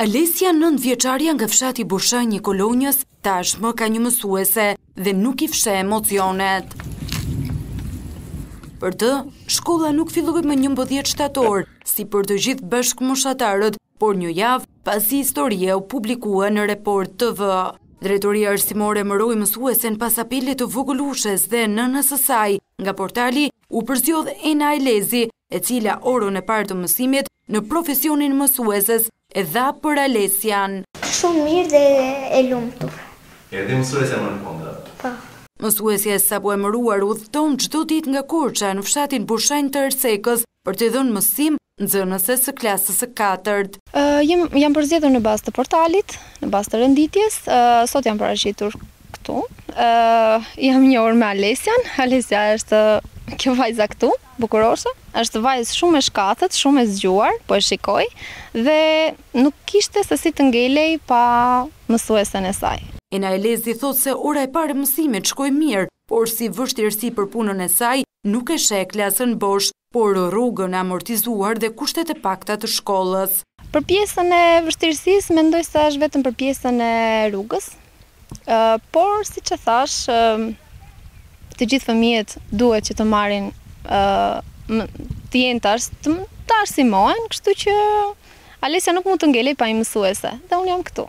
Alesia, nëntëvjeçarja nga fshati Bushanj i Kolonjës, tashmë ka një mësuese dhe nuk i fsheh emocionet. Për të, shkolla nuk filloi më njëmbëdhjetë shtator, si për të gjithë bashkëmoshatarët, por një javë pasi historia u publikua në Report TV. Drejtoria Arsimore emëroi mësuesen pas apelit të vogëlushes dhe nënës së saj, nga portali u përzgjodh Ena Elezi e cila orën e parë të mësimit në profesionin e mësueses e dha për Alesian. Shumë mirë dhe e lumtur. Erdhi mësuesja më në fund, a? Po. Mësuesja e sapoemëruar udhëton çdo ditë nga Korça në fshatin Bushanj të Ersekës për t'i dhënë mësim nxënëses së klasës së katërt. Jam përzgjedhur në bazë të portalit, në bazë të renditjes, sot jam paraqitur këtu. Jam njohur me Alesian, Alesia është kjo vajza këtu. Bukuroshja, është vajzë shumë e shkathët, shumë e zgjuar, po e shikoj, dhe nuk kishte se si të ngelej pa mësuesen e saj. Ena Elezi thotë se ora e parë e mësimit shkoi mirë, por si vështirësi për punën e saj nuk e sheh klasën bosh, por rrugën e amortizuar dhe kushtet e pakta të shkollës. Për pjesën e vështirësisë, mendoj se është vetëm për pjesën e rrugës, Por, siç e thashë, të gjithë fëmijët duhet që të marrin të jenë të arsim, të arsimohen, kështu që Alesia nuk mund të ngelej pa një mësuese, dhe unë jam këtu.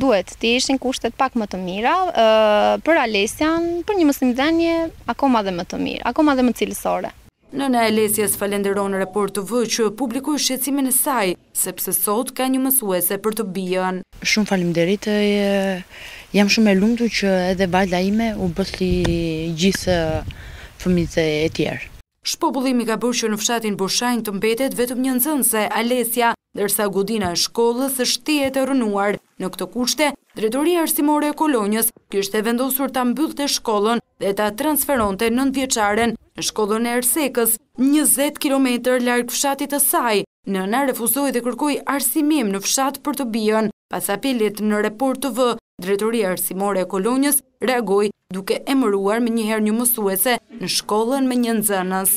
Duhet të ishin kushtet pak më të mira, për Alesian, për një mësimdhënie, akoma dhe më të mirë, akoma dhe më cilësore. Nëna e Alesias falënderon Report TV që publikoi shqetësimin e saj, sepse sot ka një mësuese për të bijën. Shumë faleminderit, jam shumë e lumtur që edhe vajza ime u bë si gjithë fëmijët e tjerë. Shpopullimi ka bërë që në fshatin Bushanj të mbetet vetëm një nxënëse, Alesia, ndërsa godina e shkollës është tejet e rrënuar. Në këto kushte, Drejtoria Arsimore e Kolonjës kishte vendosur ta mbyllte shkollën dhe ta transferonte nëntëvjeçaren në shkollën e Ersekës, njëzet kilometër larg fshatit të saj. Nëna refuzoi dhe kërkoi arsimim në fshat për të bijën. Pas apelit në Report TV, Drejtoria Arsimore e Kolonjës reagoi duke emëruar menjëherë një mësuese në shkollën me një nxënës.